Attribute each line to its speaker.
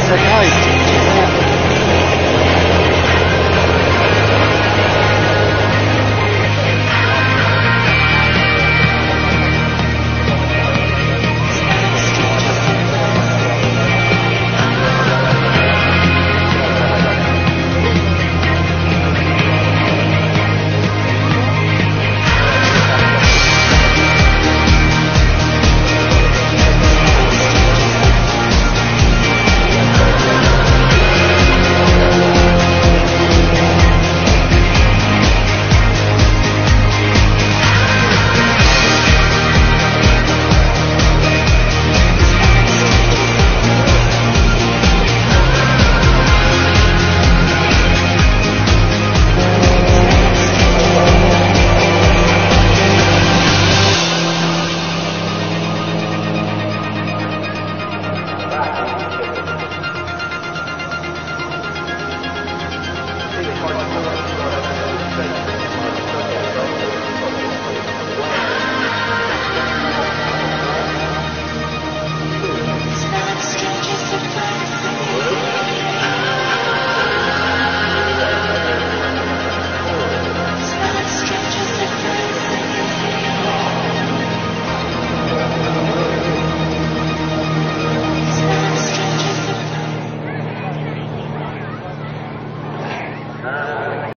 Speaker 1: okay.